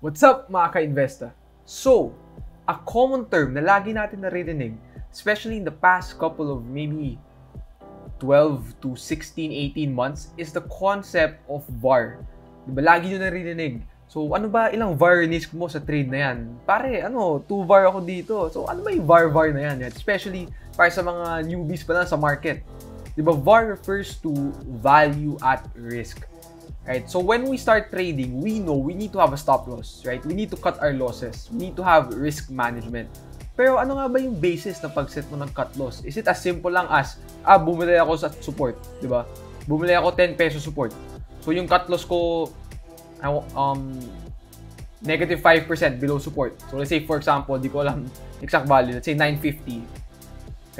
What's up mga ka-investa? So, a common term na lagi natin naririnig, especially in the past couple of maybe 12 to 16, 18 months, is the concept of VAR. Diba, lagi nyo naririnig. So, ano ba ilang VAR risk mo sa trade na yan? Pare, ano, 2 VAR ako dito. So, ano ba yung VAR-VAR na yan? Especially para sa mga newbies pa lang sa market. Diba, VAR refers to value at risk. Right? So when we start trading, we know we need to have a stop loss, right? We need to cut our losses. We need to have risk management. Pero ano nga ba yung basis ng pag-set mo ng cut loss? Is it as simple lang as, ah, bumili ako sa support, di ba? Bumili ako 10 peso support. So yung cut loss ko, um, negative 5% below support. So let's say for example, di ko alam exact value, let's say 950.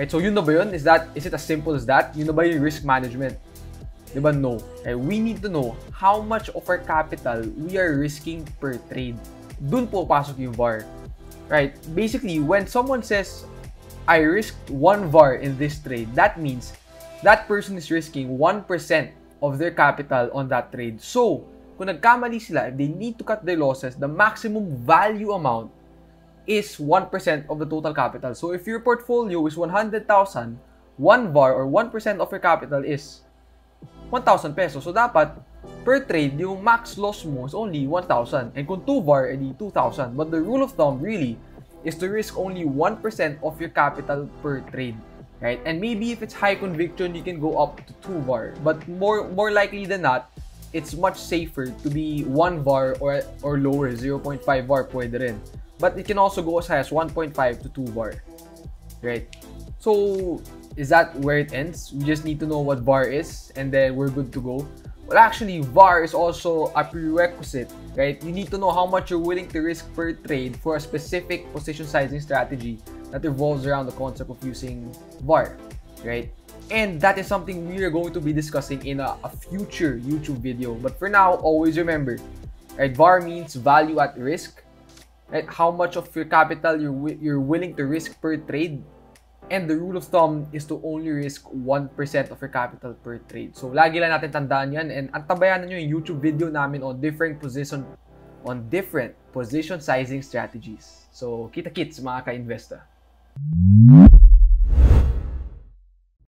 Right? So yun na ba yun? Is that is it as simple as that? Yun na ba yung risk management? Diba? No. Okay, we need to know how much of our capital we are risking per trade. Dun po pasok yung VAR. Right? Basically, when someone says, I risked 1 VAR in this trade, that means that person is risking 1% of their capital on that trade. So, kung nagkamali sila, if they need to cut their losses, the maximum value amount is 1% of the total capital. So, if your portfolio is 100,000, 1 VAR or 1% of your capital is 1,000 pesos. So, dapat, per trade, yung max loss mo is only 1,000. And kung 2 VAR, edi 2,000. But the rule of thumb really is to risk only 1% of your capital per trade. Right? And maybe if it's high conviction, you can go up to 2 VAR. But more more likely than not, it's much safer to be 1 VAR or, or lower, 0.5 VAR pwede rin. But it can also go as high as 1.5 to 2 VAR. Right? So, is that where it ends? We just need to know what VAR is and then we're good to go. Well, actually, VAR is also a prerequisite, right? You need to know how much you're willing to risk per trade for a specific position sizing strategy that revolves around the concept of using VAR, right? And that is something we are going to be discussing in a, a future YouTube video. But for now, always remember, right? VAR means value at risk, right? How much of your capital you're, you're willing to risk per trade And the rule of thumb is to only risk 1% of your capital per trade. So, lagi lang natin tandaan yan. And antabayan nyo yung YouTube video namin on different position on different position sizing strategies. So, kita-kits mga ka-investa.